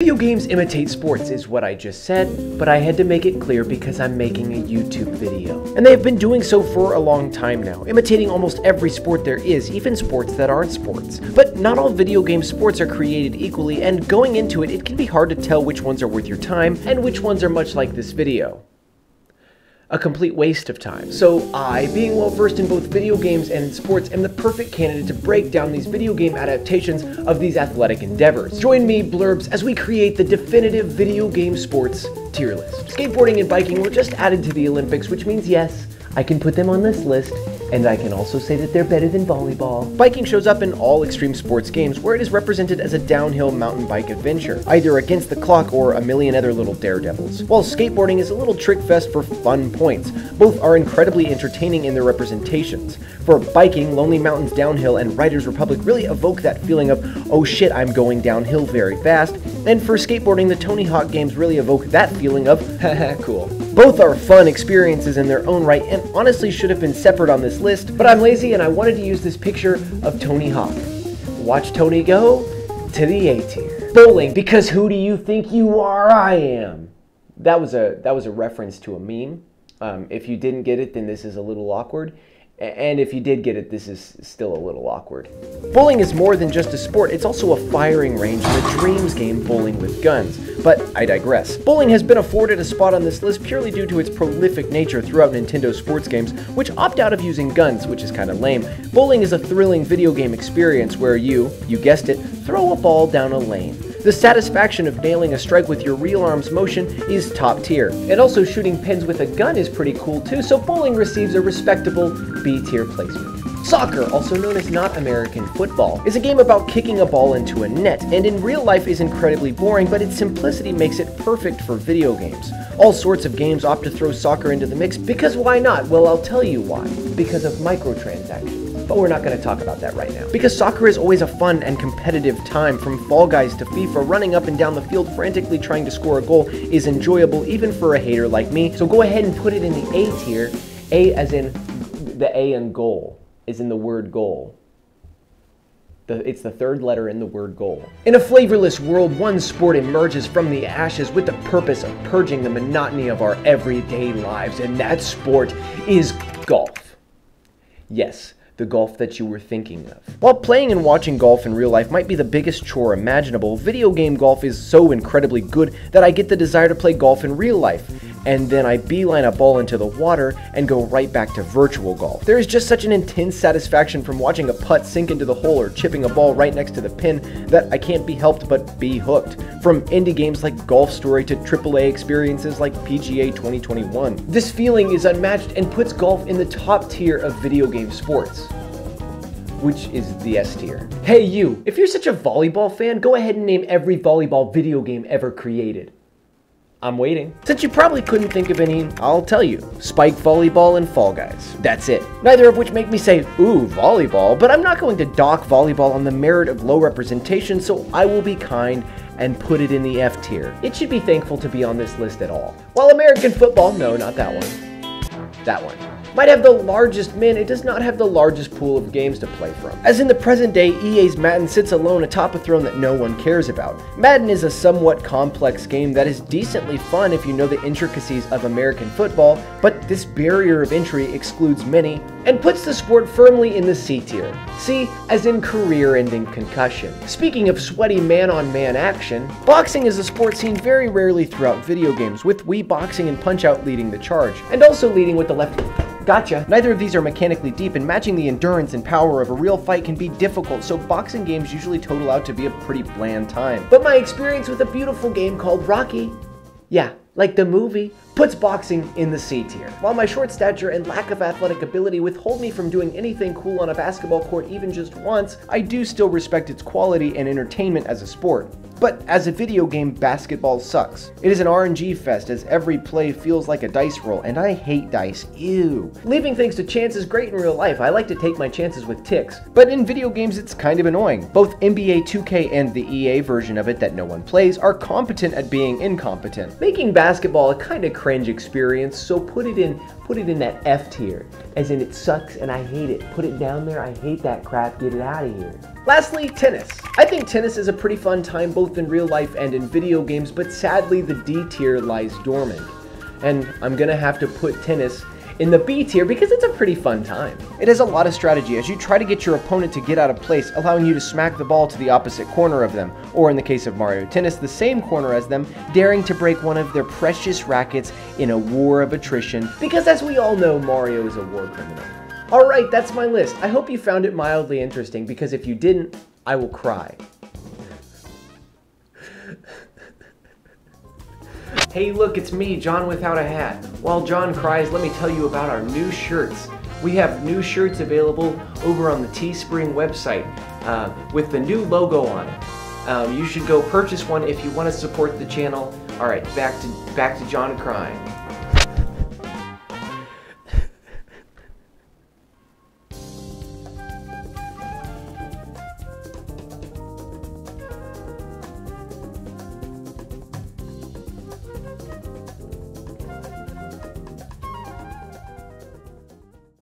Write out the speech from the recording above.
Video games imitate sports is what I just said, but I had to make it clear because I'm making a YouTube video. And they have been doing so for a long time now, imitating almost every sport there is, even sports that aren't sports. But not all video game sports are created equally, and going into it, it can be hard to tell which ones are worth your time and which ones are much like this video a complete waste of time. So I, being well versed in both video games and sports, am the perfect candidate to break down these video game adaptations of these athletic endeavors. Join me, Blurbs, as we create the definitive video game sports tier list. Skateboarding and biking were just added to the Olympics, which means yes, I can put them on this list, and I can also say that they're better than volleyball. Biking shows up in all extreme sports games where it is represented as a downhill mountain bike adventure, either against the clock or a million other little daredevils. While skateboarding is a little trick fest for fun points, both are incredibly entertaining in their representations. For biking, Lonely Mountains Downhill and Riders Republic really evoke that feeling of, oh shit, I'm going downhill very fast, and for skateboarding, the Tony Hawk games really evoke that feeling of, haha, cool. Both are fun experiences in their own right and honestly should have been separate on this list, but I'm lazy and I wanted to use this picture of Tony Hawk. Watch Tony go to the A tier. Bowling, because who do you think you are? I am. That was a that was a reference to a meme. Um, if you didn't get it, then this is a little awkward. And if you did get it, this is still a little awkward. Bowling is more than just a sport, it's also a firing range in the Dreams game Bowling with Guns. But I digress. Bowling has been afforded a spot on this list purely due to its prolific nature throughout Nintendo sports games, which opt out of using guns, which is kinda lame. Bowling is a thrilling video game experience where you, you guessed it, throw a ball down a lane. The satisfaction of nailing a strike with your real arm's motion is top tier. And also shooting pins with a gun is pretty cool too, so bowling receives a respectable B tier placement. Soccer, also known as not American football, is a game about kicking a ball into a net, and in real life is incredibly boring, but its simplicity makes it perfect for video games. All sorts of games opt to throw soccer into the mix, because why not? Well, I'll tell you why. Because of microtransactions but we're not going to talk about that right now. Because soccer is always a fun and competitive time, from Fall Guys to FIFA, running up and down the field frantically trying to score a goal is enjoyable even for a hater like me, so go ahead and put it in the A tier, A as in the A in goal, is in the word goal. The, it's the third letter in the word goal. In a flavorless world, one sport emerges from the ashes with the purpose of purging the monotony of our everyday lives, and that sport is golf. Yes, the golf that you were thinking of. While playing and watching golf in real life might be the biggest chore imaginable, video game golf is so incredibly good that I get the desire to play golf in real life and then I beeline a ball into the water and go right back to virtual golf. There is just such an intense satisfaction from watching a putt sink into the hole or chipping a ball right next to the pin that I can't be helped but be hooked. From indie games like Golf Story to AAA experiences like PGA 2021. This feeling is unmatched and puts golf in the top tier of video game sports which is the S tier. Hey you, if you're such a volleyball fan, go ahead and name every volleyball video game ever created. I'm waiting. Since you probably couldn't think of any, I'll tell you. Spike Volleyball and Fall Guys. That's it. Neither of which make me say, ooh, volleyball, but I'm not going to dock volleyball on the merit of low representation, so I will be kind and put it in the F tier. It should be thankful to be on this list at all. While American football, no, not that one. That one might have the largest min, it does not have the largest pool of games to play from. As in the present day, EA's Madden sits alone atop a throne that no one cares about. Madden is a somewhat complex game that is decently fun if you know the intricacies of American football, but this barrier of entry excludes many and puts the sport firmly in the C tier. C as in career-ending concussion. Speaking of sweaty man-on-man -man action, boxing is a sport seen very rarely throughout video games, with Wii Boxing and Punch-Out leading the charge, and also leading with the left Gotcha. Neither of these are mechanically deep, and matching the endurance and power of a real fight can be difficult, so boxing games usually total out to be a pretty bland time. But my experience with a beautiful game called Rocky, yeah, like the movie, puts boxing in the C tier. While my short stature and lack of athletic ability withhold me from doing anything cool on a basketball court even just once, I do still respect its quality and entertainment as a sport. But as a video game, basketball sucks. It is an RNG fest as every play feels like a dice roll, and I hate dice, ew. Leaving things to chance is great in real life, I like to take my chances with ticks, but in video games it's kind of annoying. Both NBA 2K and the EA version of it that no one plays are competent at being incompetent. Making basketball a kind of cringe experience, so put it in put it in that F tier. As in it sucks and I hate it. Put it down there, I hate that crap, get it out of here. Lastly, tennis. I think tennis is a pretty fun time both in real life and in video games, but sadly the D tier lies dormant. And I'm gonna have to put tennis in the B tier because it's a pretty fun time. It has a lot of strategy as you try to get your opponent to get out of place, allowing you to smack the ball to the opposite corner of them, or in the case of Mario Tennis, the same corner as them, daring to break one of their precious rackets in a war of attrition, because as we all know, Mario is a war criminal. Alright, that's my list. I hope you found it mildly interesting, because if you didn't, I will cry. Hey look, it's me, Jon without a hat. While Jon cries, let me tell you about our new shirts. We have new shirts available over on the Teespring website uh, with the new logo on it. Um, you should go purchase one if you want to support the channel. All right, back to back to Jon crying.